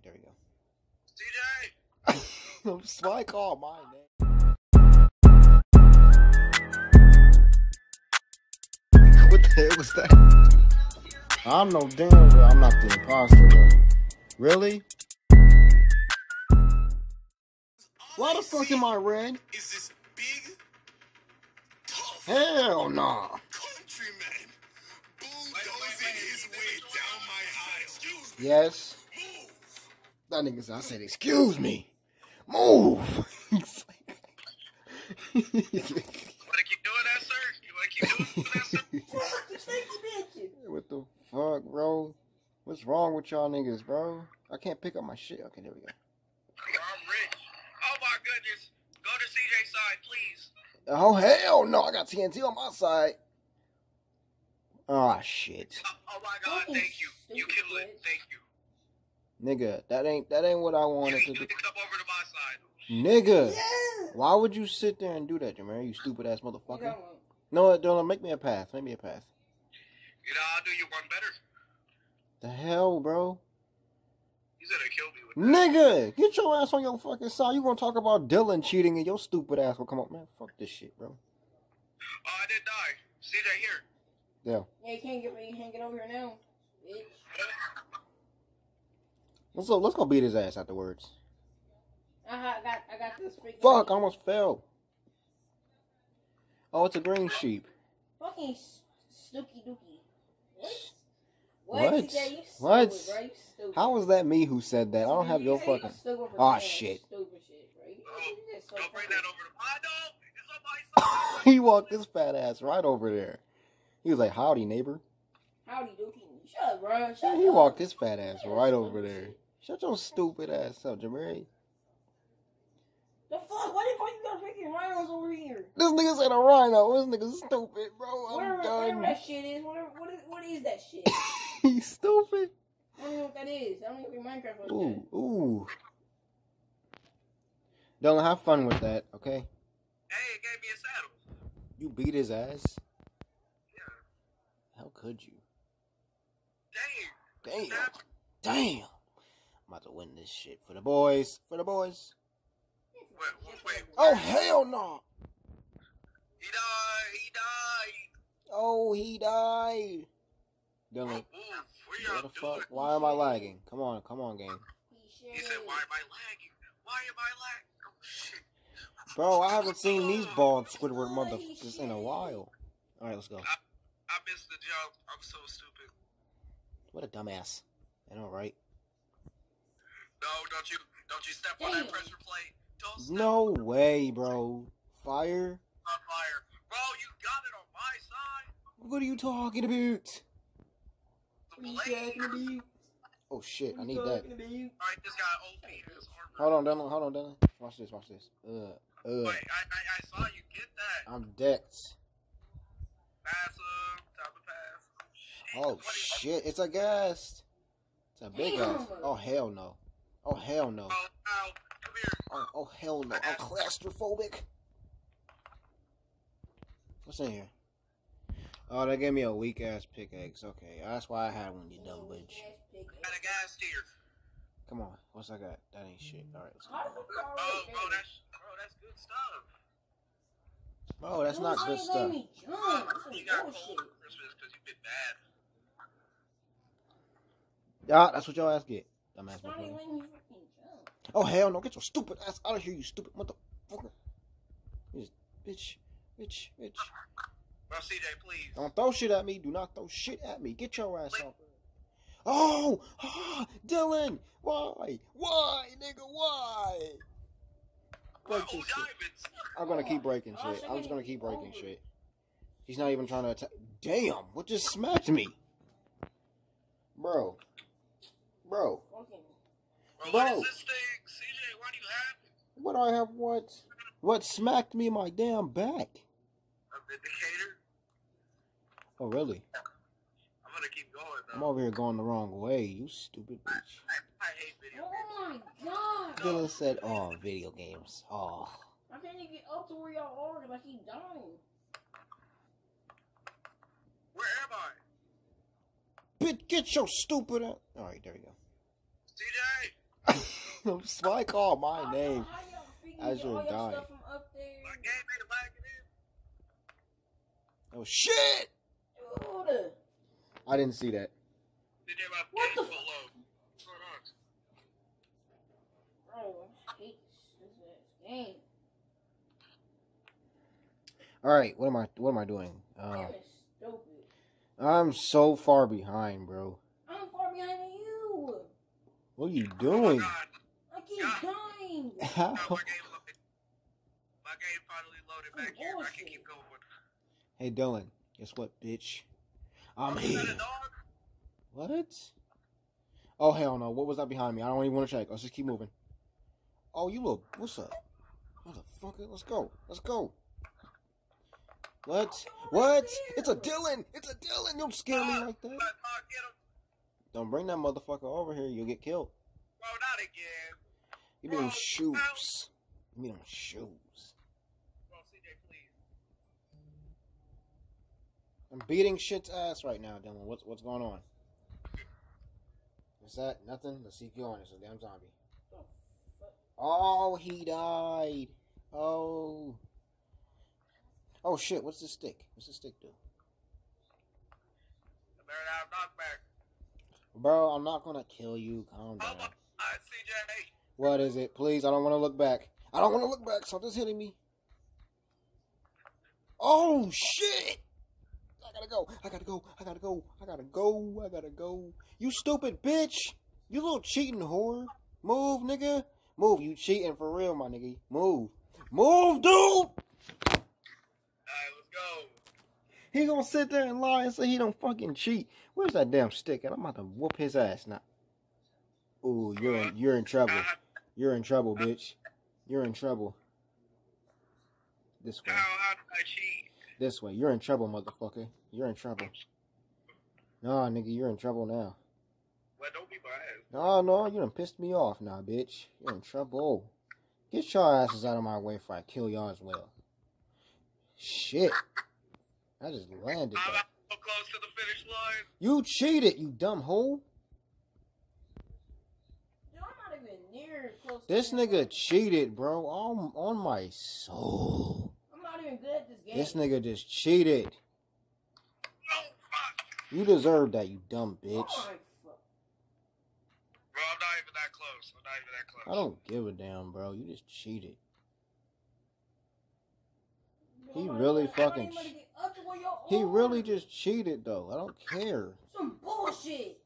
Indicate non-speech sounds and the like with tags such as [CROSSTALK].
right, there we go. CJ. Spy call my name. [LAUGHS] What the hell was that? I'm no damn. I'm not the imposter, bro. Really? Why the fuck am I red? Is this big, tough Hell nah. countryman bulldozing his way down my aisle? Yes. That nigga said, I said, excuse me. Move. [LAUGHS] You wanna keep doing that, sir? You wanna keep doing that, sir? [LAUGHS] what the fuck, bro? What's wrong with y'all niggas, bro? I can't pick up my shit. Okay, there we go. I'm rich. Oh my goodness. Go to CJ's side, please. Oh hell no! I got TNT on my side. Ah shit, Oh, oh my god, thank you. You killed it. Thank you. Nigga, that ain't that ain't what I You, wanted to you do, can come over to my side. nigga. Why would you sit there and do that, Jameer? You stupid ass motherfucker. No, what, Dylan, make me a pass. Make me a pass. You know, I'll do you one better. The hell, bro? He's gonna kill me with that. Nigga, get your ass on your fucking side. You gonna talk about Dylan cheating and your stupid ass will come up, man? Fuck this shit, bro. Oh, I didn't die. CJ, here. Yeah. Yeah, you can't get me. You can't get over here now, bitch. Let's go. Let's go beat his ass afterwards. I ha- I got, I got this freaking. Fuck! I almost fell. Oh, it's a green sheep. Fucking s- Snooky Dookie. What? What? CJ, you stupid, What? Bro. You stupid. How was that me who said that? I don't have your You fucking. stupid for Aw, saying shit. Stupid shit, bro. You- Oh, you just so don't bring fucking- that over to my dog. It's on my [LAUGHS] side. he walked his fat ass right over there. He was like, "Howdy, neighbor." Howdy Dookie. Shut up, bro. Shut he up. walked his fat ass right over there. Shut your stupid ass up, Jamari. The fuck? Why the fuck you got freaking rhinos over here? This nigga said a rhino. This nigga stupid, bro. I'm whatever done. that shit is. Whatever, what, is, what is that shit? [LAUGHS] He's stupid. I don't know what that is. I don't even play Minecraft like Ooh, that. ooh. Dylan, have fun with that, okay? Hey, it gave me a saddle. You beat his ass. Yeah. How could you? Damn. Damn. I'm about to win this shit for the boys. For the boys. Wait, wait, wait. Oh hell no. He died. He died. Oh, he died. Dylan, what the fuck? Why am I lagging? Come on, come on, game. He said, why am I lagging? Why am I lagging? Oh, shit. Bro, I haven't seen these bald Squidward motherfuckers in a while. All right, let's go. I missed the jump. I'm so stupid. What a dumbass. I know, right? No, don't you, don't you step on that pressure plate. Don't step No way, bro. Fire? on fire. Bro, you got it on my side. What are you talking about? The blade. Oh shit, I need that. Alright, this guy OP has armor. Hold on, Dylan. Hold on, Dylan. Watch this. Watch this. Uh, uh. Wait, I, I, I saw you get that. I'm decked. Passive, time to pass. Oh shit, it's a ghast. It's a big Damn. ass. Oh hell no. Oh hell no. Oh, ow, come here. Oh, oh hell no. I'm claustrophobic. What's in here? Oh, they gave me a weak ass pickaxe. Okay, that's why I had one, you dumb bitch. Got a ghast tear. Come on, what's I got? That ain't shit. Alright, let's go. fuck you Oh, bro, oh, that's, bro, that's good stuff. Bro, that's not good stuff. letting me jump? That's some You got cold for Christmas because you've been bad. Yeah, that's what your ass get. Dumbass Why you motherfucker. letting me? Oh hell no! Get your stupid ass out of here, you stupid motherfucker! Bitch, bitch, bitch, bitch! Bro, CJ, please. Don't throw shit at me. Do not throw shit at me. Get your ass off. Oh, ah, Dylan! Why? Why, nigga? Why? Break Oh, this shit. I'm gonna keep breaking shit. I'm just gonna keep breaking shit. He's not even trying to attack. Damn! What just smacked me? Bro. Bro. Fucking Bro, what Bro. is this thing? CJ, why do you have it? What do I have? What? What smacked me in my damn back? A vindicator? Oh, really? I'm gonna keep going, though. I'm over here going the wrong way, you stupid bitch. I, I hate video oh games. Oh my god! Dylan said, oh, video games. Oh. I can't even get up to where y'all are like he dying. Where am I? Get your stupid ass. Alright, there we go. CJ? Why [LAUGHS] call my name? y'all- how y'all as you're dying. stuff from up there? My game ain't lagging in. Oh shit! Dude, I didn't see that. DJ, my What the full f- low. What's going on? bro, I hate this game. All right, what am I? What am I doing? Uh, Game is stupid. I'm so far behind, bro. I'm far behind you. What are you Oh my doing? God. I keep Yeah. dying. [LAUGHS] How? No, my game. My game finally loaded back here. I can keep going. Hey Dylan, guess what, bitch? I'm Oh, here. a dog? What? Oh hell no! What was that behind me? I don't even want to check. Let's just keep moving. Oh, you look. What's up, motherfucker? Let's go. Let's go. What? What? It's a Dylan. It's a Dylan. Don't scare me like that. Let dog get him. Don't bring that motherfucker over here. You'll get killed. Bro, not again. Give me oh, them shoes. Give me them shoes. Bro, CJ, please. I'm beating shit's ass right now, Dylan. What's what's going on? What's that? Nothing. Let's keep going. It's a damn zombie. Oh, he died. Oh. Oh shit! What's this stick? What's this stick do? Better have knockback. Bro, I'm not gonna kill you. Calm Oh down. CJ. What is it? Please, I don't want to look back. I don't want to look back. Something's hitting me. Oh shit! I gotta go. I gotta go. I gotta go. I gotta go. I gotta go. You stupid bitch! You little cheating whore. Move, nigga. Move. You cheating for real, my nigga. Move. Move, dude. Go. He gonna sit there and lie and say he don't fucking cheat. Where's that damn stick And I'm about to whoop his ass now. Ooh, you're in, you're in trouble. You're in trouble, bitch. You're in trouble. This way. how, how did I cheat? This way. You're in trouble, motherfucker. You're in trouble. Nah, nigga, you're in trouble now. Well, don't be biased. No, no, you done pissed me off now, bitch. You're in trouble. Get your asses out of my way before I kill y'all as well. Shit. I just landed I'm that. so close to the finish line. You cheated, you dumb hoe. Dude, I'm not even near close. This that. nigga cheated, bro. On, on my soul. I'm not even good at this game. This nigga just cheated. No, fuck. You deserve that, you dumb Oh bitch. my fuck. Bro, I'm not even that close. I'm not even that close. I don't give a damn, bro. You just cheated. He I'm not really even- I'm not fucking even gonna ch- get up to really fucking. He really just cheated, though. I don't care. some bullshit.